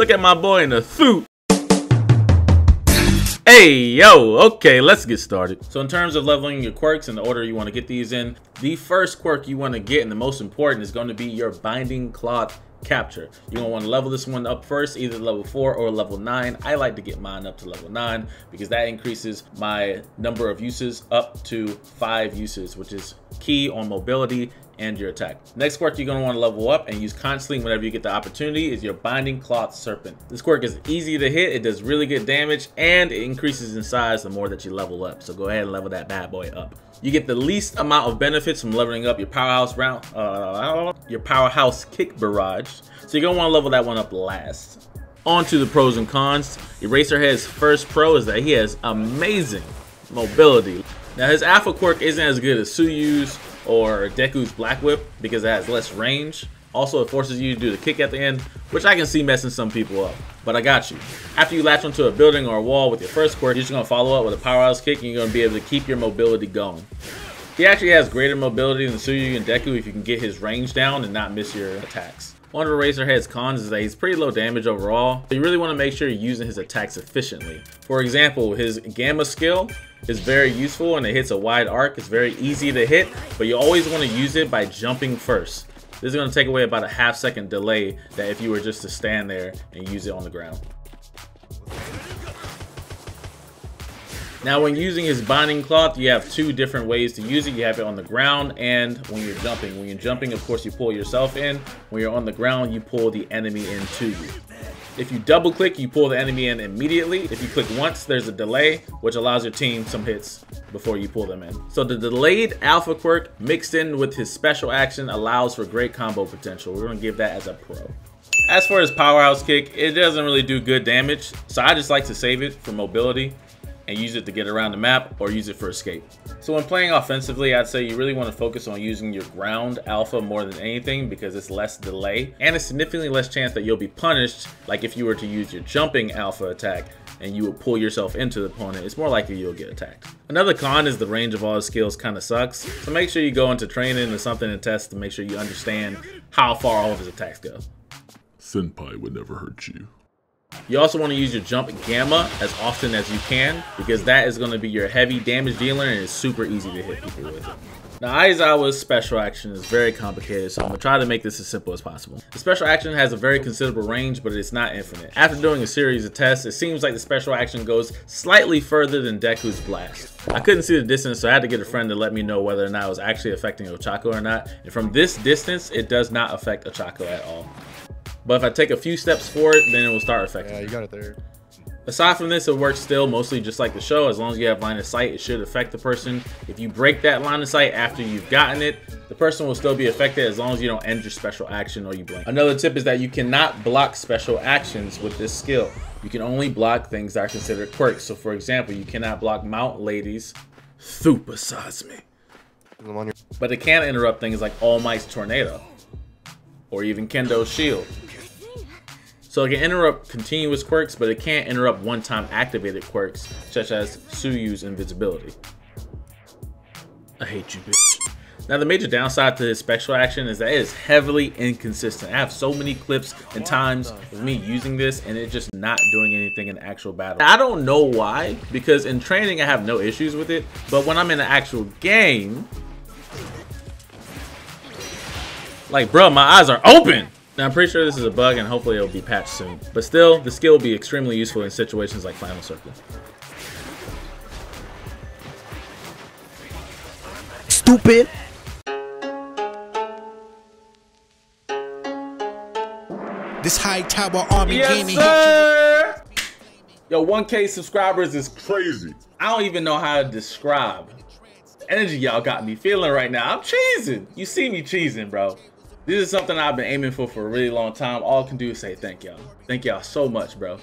Look at my boy in the suit. Hey, yo, okay, let's get started. So in terms of leveling your quirks and the order you want to get these in, the first quirk you want to get and the most important is going to be your Binding Cloth capture. You're gonna want to level this one up first, either level 4 or level 9. I like to get mine up to level 9 because that increases my number of uses up to 5 uses, which is key on mobility and your attack. Next quirk you're going to want to level up and use constantly whenever you get the opportunity is your Binding Cloth Serpent. This quirk is easy to hit, it does really good damage, and it increases in size the more that you level up. So go ahead and level that bad boy up. You get the least amount of benefits from leveling up your powerhouse round, uh, your powerhouse kick barrage. So you're gonna want to level that one up last. On to the pros and cons. Eraserhead's first pro is that he has amazing mobility. Now his alpha quirk isn't as good as Tsuyu's or Deku's Black Whip because it has less range. Also, it forces you to do the kick at the end, which I can see messing some people up. But I got you. After you latch onto a building or a wall with your first quirk, you're just going to follow up with a powerhouse kick and you're going to be able to keep your mobility going. He actually has greater mobility than Tsuyu and Deku if you can get his range down and not miss your attacks. One of Eraserhead's cons is that he's pretty low damage overall, but you really want to make sure you're using his attacks efficiently. For example, his Gamma skill is very useful and it hits a wide arc. It's very easy to hit, but you always want to use it by jumping first. This is going to take away about a half second delay that if you were just to stand there and use it on the ground. Now when using his binding cloth, you have two different ways to use it. You have it on the ground and when you're jumping. When you're jumping, of course, you pull yourself in. When you're on the ground, you pull the enemy into you. If you double click, you pull the enemy in immediately. If you click once, there's a delay, which allows your team some hits before you pull them in. So the delayed alpha quirk mixed in with his special action allows for great combo potential. We're gonna give that as a pro. As for his powerhouse kick, it doesn't really do good damage, so I just like to save it for mobility and use it to get around the map or use it for escape. So when playing offensively, I'd say you really want to focus on using your ground alpha more than anything because it's less delay and a significantly less chance that you'll be punished like if you were to use your jumping alpha attack and you would pull yourself into the opponent, it's more likely you'll get attacked. Another con is the range of all his skills kind of sucks, so make sure you go into training or something and test to make sure you understand how far all of his attacks go. Senpai would never hurt you. You also want to use your jump gamma as often as you can because that is going to be your heavy damage dealer and it's super easy to hit people with it. Now Aizawa's special action is very complicated so I'm to try to make this as simple as possible. The special action has a very considerable range but it's not infinite. After doing a series of tests it seems like the special action goes slightly further than Deku's blast. I couldn't see the distance so I had to get a friend to let me know whether or not it was actually affecting Ochako or not and from this distance it does not affect Ochako at all. But if I take a few steps forward, then it will start affecting. Yeah, you got it there. Aside from this, it works still mostly just like the show. As long as you have line of sight, it should affect the person. If you break that line of sight after you've gotten it, the person will still be affected as long as you don't end your special action or you blink. Another tip is that you cannot block special actions with this skill. You can only block things that are considered quirks. So for example, you cannot block Mount Lady's Super. But it can interrupt things like All Might's Tornado or even Kendo's Shield. So it can interrupt continuous quirks, but it can't interrupt one-time activated quirks, such as Tsuyu's invisibility. I hate you, bitch. Now the major downside to his special action is that it is heavily inconsistent. I have so many clips and times of me using this and it just not doing anything in actual battle. I don't know why, because in training I have no issues with it, but when I'm in an actual game, like bro, my eyes are open! Now, I'm pretty sure this is a bug and hopefully it'll be patched soon. But still, the skill will be extremely useful in situations like Final Circle. Stupid! This Hightowa army yes, gaming sir! Yo, 1K subscribers is crazy. I don't even know how to describe. The energy y'all got me feeling right now. I'm cheesing. You see me cheesing, bro. This is something I've been aiming for for a really long time. All I can do is say thank y'all. Thank y'all so much, bro.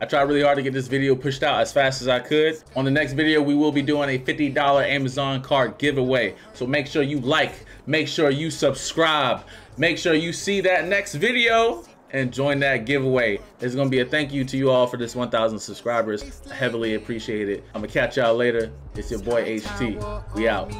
I tried really hard to get this video pushed out as fast as I could. On the next video, we will be doing a $50 Amazon card giveaway. So make sure you like, make sure you subscribe, make sure you see that next video and join that giveaway. It's gonna be a thank you to you all for this 1,000 subscribers. I heavily appreciate it. I'm gonna catch y'all later. It's your boy HT. We out.